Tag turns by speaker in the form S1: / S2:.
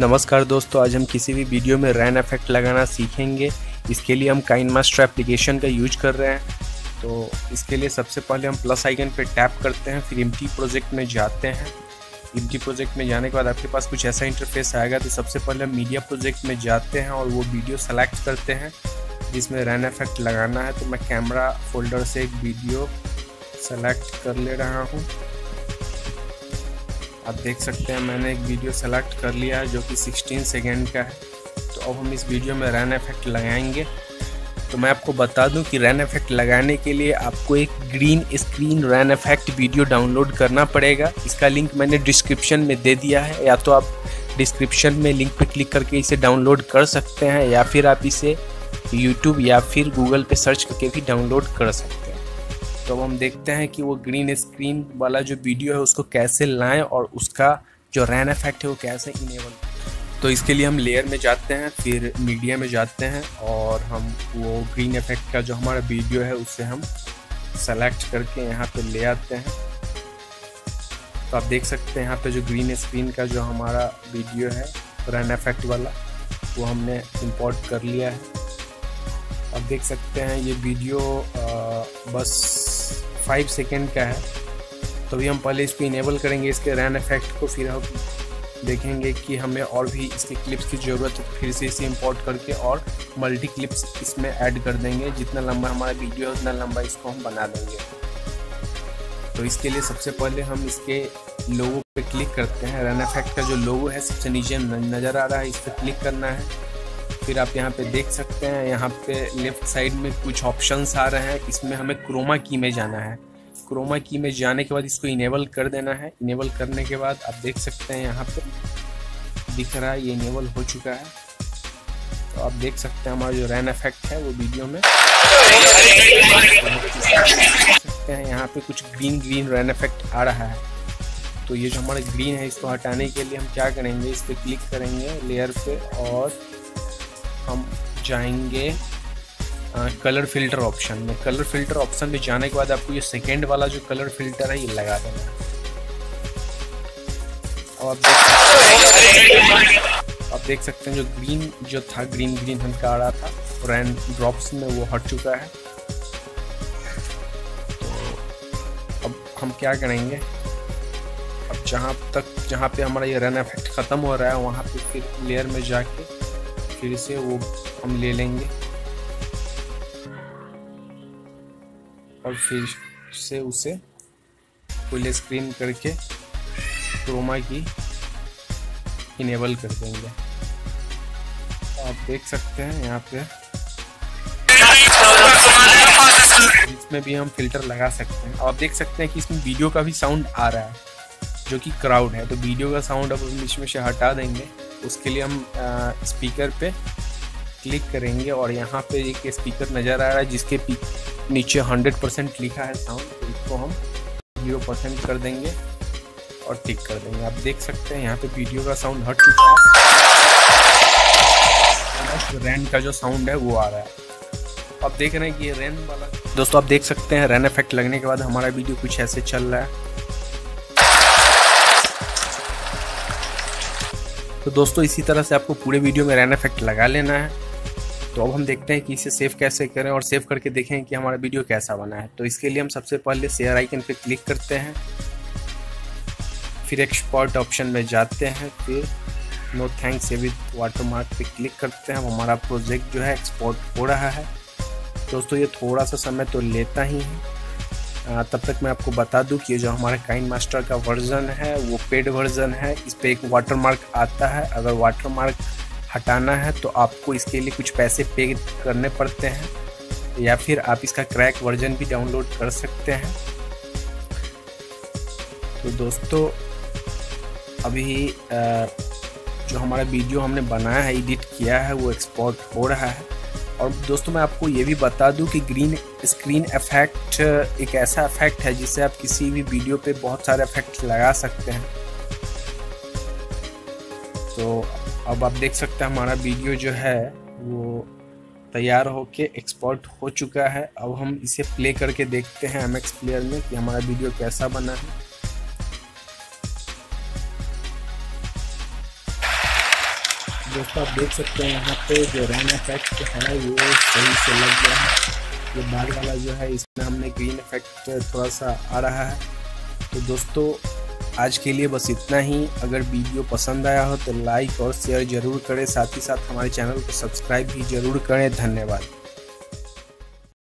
S1: नमस्कार दोस्तों, आज हम किसी भी वीडियो में रैन इफ़ेक्ट लगाना सीखेंगे। इसके लिए हम काइन मास्टर एप्लीकेशन का यूज़ कर रहे हैं। तो इसके लिए सबसे पहले हम प्लस आइकन पे टैप करते हैं, फिर इम्टी प्रोजेक्ट में जाते हैं। इम्टी प्रोजेक्ट में जाने के बाद आपके पास कुछ ऐसा इंटरफेस आएगा तो सबसे पहले हम मीडिया प्रोजेक्ट में जाते हैं और वो वीडियो सेलेक्ट करते हैं, जिसमें रैन इफ़ेक्ट लगाना है। तो मैं कैमरा फोल्डर से एक वीडियो सेलेक्ट कर ले रहा हूँ। आप देख सकते हैं, मैंने एक वीडियो सेलेक्ट कर लिया है जो कि 16 सेकेंड का है। तो अब हम इस वीडियो में रैन इफ़ेक्ट लगाएँगे। तो मैं आपको बता दूँ कि रैन इफ़ेक्ट लगाने के लिए आपको एक green screen rain effect video download करना पड़ेगा। इसका लिंक मैंने डिस्क्रिप्शन में दे दिया है। या तो आप डिस्क्रिप्शन में लिंक पर क्लिक करके इसे डाउनलोड कर सकते हैं, या फिर आप इसे यूट्यूब या फिर गूगल पे सर्च करके भी डाउनलोड कर सकते हैं। तो अब हम देखते हैं कि वो ग्रीन स्क्रीन वाला जो वीडियो है उसको कैसे लाएँ और उसका जो रैन इफ़ेक्ट है वो कैसे इनेबल तो इसके लिए हम लेयर में जाते हैं फिर मीडिया में जाते हैं और हम वो ग्रीन इफ़ेक्ट का जो हमारा वीडियो है उसे हम सेलेक्ट करके यहाँ पे ले आते हैं। तो आप देख सकते हैं यहाँ पे जो ग्रीन स्क्रीन का जो हमारा वीडियो है रन इफ़ेक्ट वाला वो हमने इंपोर्ट कर लिया है। आप देख सकते हैं ये वीडियो आ, बस फाइव सेकेंड का है तो अभी हम पहले इसको इनेबल करेंगे, इसके रैन इफ़ेक्ट को फिर हम देखेंगे कि हमें और भी इसके क्लिप्स की ज़रूरत है फिर से इसे इंपोर्ट करके और मल्टी क्लिप्स इसमें ऐड कर देंगे। जितना लंबा हमारा वीडियो है, उतना लंबा इसको हम बना देंगे। तो इसके लिए सबसे पहले हम इसके लोगो पे क्लिक करते हैं। रन इफ़ेक्ट का जो लोगो है, सबसे नीचे नज़र आ रहा है, इस पर क्लिक करना है। फिर आप यहाँ पे देख सकते हैं, यहाँ पे लेफ़्ट साइड में कुछ ऑप्शंस आ रहे हैं। इसमें हमें क्रोमा की में जाना है। क्रोमा की में जाने के बाद इसको इनेबल कर देना है। इनेबल करने के बाद आप देख सकते हैं यहाँ पे दिख रहा है, ये इनेबल हो चुका है। तो आप देख सकते हैं हमारा जो रैन इफ़ेक्ट है वो वीडियो में। सकते हैं यहाँ पे कुछ ग्रीन ग्रीन रैन इफ़ेक्ट आ रहा है। तो ये जो हमारा ग्रीन है, इसको हटाने के लिए हम क्या करेंगे? इस पर क्लिक करेंगे लेयर पे और हम जाएँगे कलर फ़िल्टर ऑप्शन में। कलर फ़िल्टर ऑप्शन में जाने के बाद आपको ये सेकेंड वाला जो कलर फ़िल्टर है, ये लगा देना है। अब आप देख सकते हैं जो ग्रीन जो था ग्रीन ग्रीन हल्का आ रहा था रैन ड्रॉप्स में वो हट चुका है। तो अब हम क्या करेंगे? अब जहाँ तक, जहाँ पे हमारा ये रन इफ़ेक्ट ख़त्म हो रहा है, वहाँ पे फिर लेयर में जाके फिर से वो हम ले लेंगे। और फिर से उसे फुल स्क्रीन करके क्रोमा की इनेबल कर देंगे। आप देख सकते हैं यहाँ पे। इसमें भी हम फ़िल्टर लगा सकते हैं। आप देख सकते हैं कि इसमें वीडियो का भी साउंड आ रहा है, जो कि क्राउड है। तो वीडियो का साउंड अब हम इसमें से हटा देंगे। उसके लिए हम स्पीकर पे क्लिक करेंगे और यहाँ पे एक स्पीकर नज़र आ रहा है जिसके नीचे 100 परसेंट लिखा है साउंड तो इसको हम ज़ीरो परसेंट कर देंगे और टिक कर देंगे। आप देख सकते हैं यहाँ पे वीडियो का साउंड हट चुका है। रैन का जो साउंड है वो आ रहा है। आप देख रहे हैं कि ये रैन वाला दोस्तों, आप देख सकते हैं रैन इफ़ेक्ट लगने के बाद हमारा वीडियो कुछ ऐसे चल रहा है। तो दोस्तों, इसी तरह से आपको पूरे वीडियो में रैन इफ़ेक्ट लगा लेना है। तो अब हम देखते हैं कि इसे सेव कैसे करें और सेव करके देखें कि हमारा वीडियो कैसा बना है। तो इसके लिए हम सबसे पहले शेयर आइकन पर क्लिक करते हैं। फिर एक्सपोर्ट ऑप्शन में जाते हैं। फिर no thanks with watermark पे क्लिक करते हैं। हमारा प्रोजेक्ट जो है एक्सपोर्ट हो रहा है। दोस्तों, ये थोड़ा सा समय तो लेता ही है। तब तक मैं आपको बता दूँ कि जो हमारा काइन मास्टर का वर्जन है, वो पेड वर्जन है। इस पर एक वाटर मार्क आता है। अगर वाटर मार्क हटाना है तो आपको इसके लिए कुछ पैसे पे करने पड़ते हैं। या फिर आप इसका क्रैक वर्जन भी डाउनलोड कर सकते हैं। तो दोस्तों, अभी जो हमारा वीडियो हमने बनाया है एडिट किया है, वो एक्सपोर्ट हो रहा है। और दोस्तों, मैं आपको ये भी बता दूँ कि ग्रीन स्क्रीन इफ़ेक्ट एक ऐसा इफ़ेक्ट है जिससे आप किसी भी वीडियो पे बहुत सारे इफ़ेक्ट लगा सकते हैं। तो अब आप देख सकते हैं हमारा वीडियो जो है, वो तैयार होके एक्सपोर्ट हो चुका है। अब हम इसे प्ले करके देखते हैं एम एक्स प्लेयर में, कि हमारा वीडियो कैसा बना है। दोस्तों, आप देख सकते हैं यहाँ पे जो रैन इफ़ेक्ट है वो सही से लग गया है। ये बाल वाला जो है इसमें हमने ग्रीन इफ़ेक्ट थोड़ा सा आ रहा है। तो दोस्तों, आज के लिए बस इतना ही। अगर वीडियो पसंद आया हो तो लाइक और शेयर ज़रूर करें। साथ ही साथ हमारे चैनल को सब्सक्राइब भी ज़रूर करें। धन्यवाद।